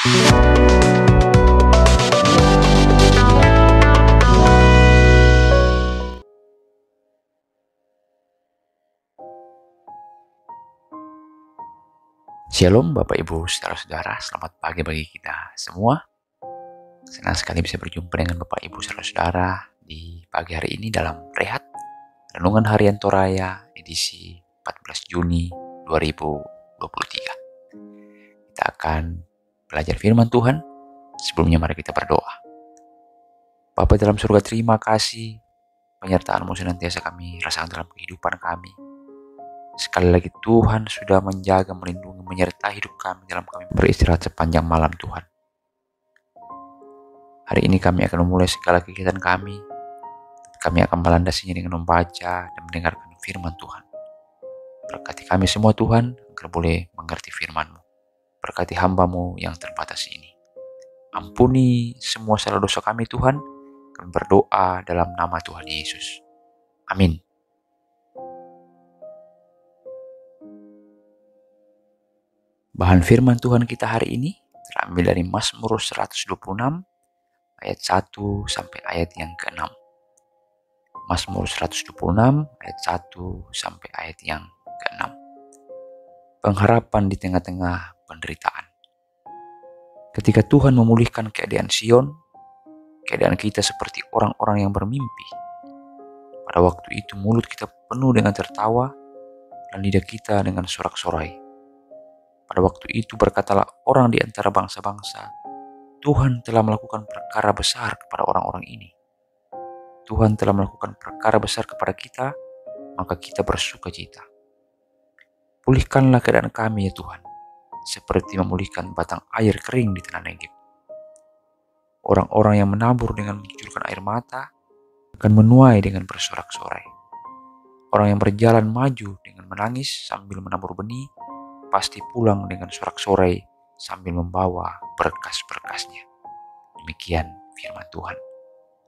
Shalom Bapak Ibu saudara-saudara, selamat pagi bagi kita semua. Senang sekali bisa berjumpa dengan Bapak Ibu saudara-saudara di pagi hari ini dalam Rehat Renungan Harian Toraya edisi 14 Juni 2023. Kita akan belajar firman Tuhan. Sebelumnya mari kita berdoa. Bapak dalam surga terima kasih penyertaan-Mu senantiasa kami rasakan dalam kehidupan kami Sekali lagi Tuhan sudah menjaga, melindungi, menyertai hidup kami dalam kami beristirahat sepanjang malam Tuhan. Hari ini kami akan memulai segala kegiatan kami. Kami akan melandasinya dengan membaca dan mendengarkan firman Tuhan. Berkati kami semua Tuhan, agar boleh mengerti firman-Mu. Berkati hambamu yang terbatas ini. Ampuni semua salah dosa kami Tuhan. Kami berdoa dalam nama Tuhan Yesus. Amin. Bahan firman Tuhan kita hari ini terambil dari Mazmur 126 ayat 1 sampai ayat yang ke-6. Mazmur 126 ayat 1 sampai ayat yang ke-6. Pengharapan di tengah-tengah penderitaan. Ketika Tuhan memulihkan keadaan Sion, keadaan kita seperti orang-orang yang bermimpi. Pada waktu itu mulut kita penuh dengan tertawa dan lidah kita dengan sorak-sorai pada waktu itu berkatalah orang di antara bangsa-bangsa, Tuhan telah melakukan perkara besar kepada orang-orang ini. Tuhan telah melakukan perkara besar kepada kita, maka kita bersuka cita. Pulihkanlah keadaan kami ya Tuhan, seperti memulihkan batang air kering di tanah Negeb. Orang-orang yang menabur dengan mencucurkan air mata akan menuai dengan bersorak-sorai. Orang yang berjalan maju dengan menangis sambil menabur benih pasti pulang dengan sorak-sorai sambil membawa berkas-berkasnya. Demikian firman Tuhan.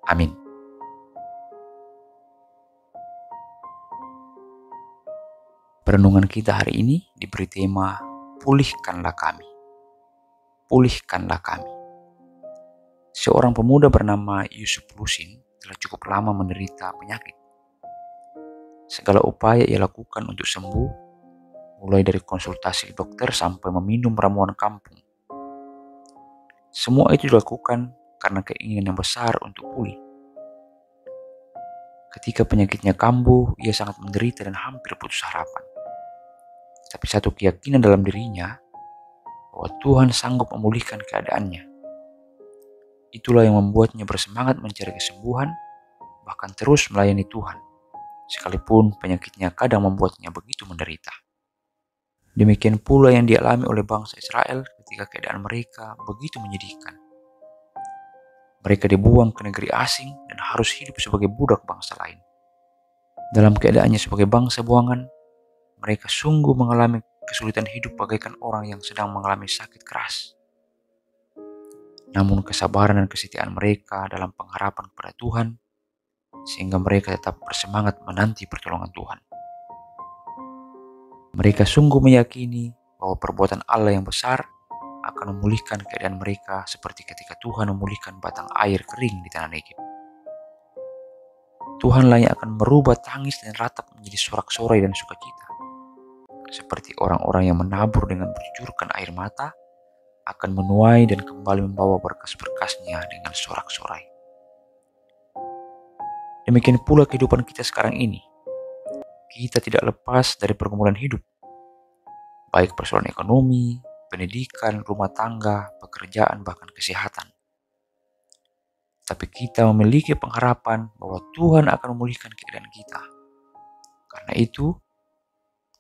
Amin. Perenungan kita hari ini diberi tema Pulihkanlah kami. Pulihkanlah kami. Seorang pemuda bernama Yusuf Lusin telah cukup lama menderita penyakit. Segala upaya ia lakukan untuk sembuh mulai dari konsultasi dokter sampai meminum ramuan kampung. Semua itu dilakukan karena keinginan yang besar untuk pulih. Ketika penyakitnya kambuh, ia sangat menderita dan hampir putus harapan. Tapi satu keyakinan dalam dirinya bahwa Tuhan sanggup memulihkan keadaannya. Itulah yang membuatnya bersemangat mencari kesembuhan, bahkan terus melayani Tuhan, sekalipun penyakitnya kadang membuatnya begitu menderita. Demikian pula yang dialami oleh bangsa Israel ketika keadaan mereka begitu menyedihkan. Mereka dibuang ke negeri asing dan harus hidup sebagai budak bangsa lain. Dalam keadaannya sebagai bangsa buangan, mereka sungguh mengalami kesulitan hidup bagaikan orang yang sedang mengalami sakit keras. Namun kesabaran dan kesetiaan mereka dalam pengharapan kepada Tuhan, sehingga mereka tetap bersemangat menanti pertolongan Tuhan. Mereka sungguh meyakini bahwa perbuatan Allah yang besar akan memulihkan keadaan mereka seperti ketika Tuhan memulihkan batang air kering di tanah Negeb. Tuhanlah yang akan merubah tangis dan ratap menjadi sorak-sorai dan sukacita. Seperti orang-orang yang menabur dengan berjurkan air mata, akan menuai dan kembali membawa berkas-berkasnya dengan sorak-sorai. Demikian pula kehidupan kita sekarang ini kita tidak lepas dari pergumulan hidup, baik persoalan ekonomi, pendidikan, rumah tangga, pekerjaan, bahkan kesehatan. Tapi kita memiliki pengharapan bahwa Tuhan akan memulihkan keadaan kita. Karena itu,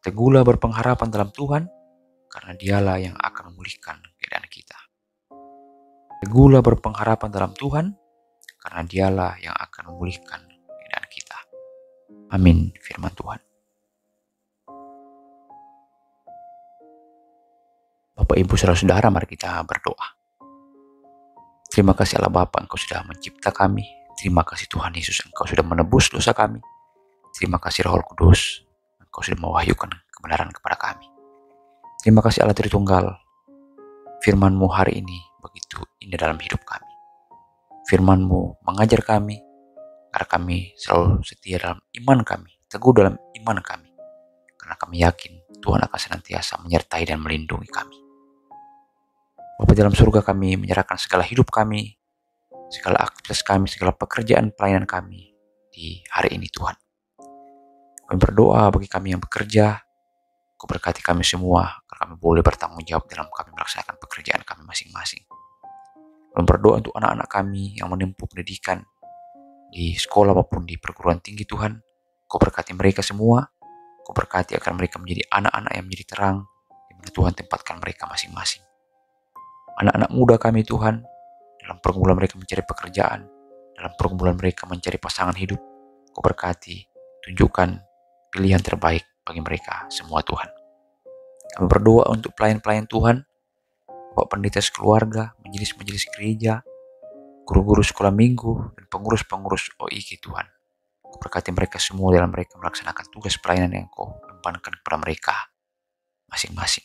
teguhlah berpengharapan dalam Tuhan, karena dialah yang akan memulihkan keadaan kita. Teguhlah berpengharapan dalam Tuhan, karena dialah yang akan memulihkan Amin firman Tuhan. Bapak Ibu saudara-saudara mari kita berdoa. Terima kasih Allah Bapa Engkau sudah mencipta kami. Terima kasih Tuhan Yesus Engkau sudah menebus dosa kami. Terima kasih Roh Kudus Engkau sudah mewahyukan kebenaran kepada kami. Terima kasih Allah Tritunggal. firman-Mu hari ini begitu indah dalam hidup kami. Firman-Mu mengajar kami agar kami selalu setia dalam iman kami, teguh dalam iman kami. Karena kami yakin Tuhan akan senantiasa menyertai dan melindungi kami. Bapak dalam surga kami menyerahkan segala hidup kami, segala aktivitas kami, segala pekerjaan pelayanan kami di hari ini Tuhan. Kami berdoa bagi kami yang bekerja, Kau berkati kami semua, agar kami boleh bertanggung jawab dalam kami melaksanakan pekerjaan kami masing-masing. Kami berdoa untuk anak-anak kami yang menempuh pendidikan di sekolah maupun di perguruan tinggi Tuhan. Kau berkati mereka semua, Kau berkati agar mereka menjadi anak-anak yang menjadi terang, di mana Tuhan tempatkan mereka masing-masing. Anak-anak muda kami Tuhan, dalam pergumulan mereka mencari pekerjaan, dalam pergumulan mereka mencari pasangan hidup, Kau berkati, tunjukkan pilihan terbaik bagi mereka semua Tuhan. Kami berdoa untuk pelayan-pelayan Tuhan, Bapak pendeta sekeluarga, majelis-majelis gereja, guru-guru sekolah minggu, dan pengurus-pengurus OIK Tuhan. Berkati mereka semua dalam mereka melaksanakan tugas pelayanan yang kau empankan kepada mereka masing-masing.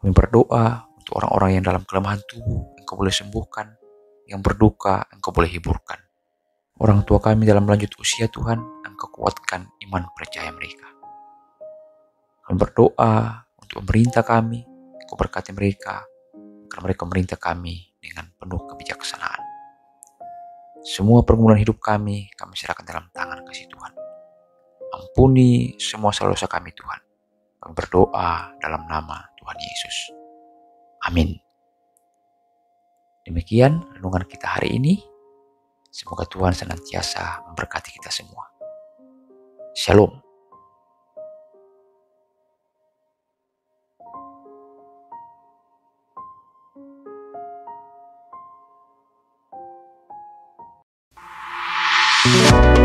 Kami berdoa untuk orang-orang yang dalam kelemahan tubuh, yang kau boleh sembuhkan, yang berduka, yang kau boleh hiburkan. Orang tua kami dalam lanjut usia Tuhan, kekuatkan iman percaya mereka. Kami berdoa untuk pemerintah kami, kau berkati mereka, karena mereka memerintah kami dengan penuh kebijaksanaan. Semua pergumulan hidup kami, kami serahkan dalam tangan kasih Tuhan. Ampuni semua salah dosa kami Tuhan. Kami berdoa dalam nama Tuhan Yesus. Amin. Demikian renungan kita hari ini. Semoga Tuhan senantiasa memberkati kita semua. Shalom. Thank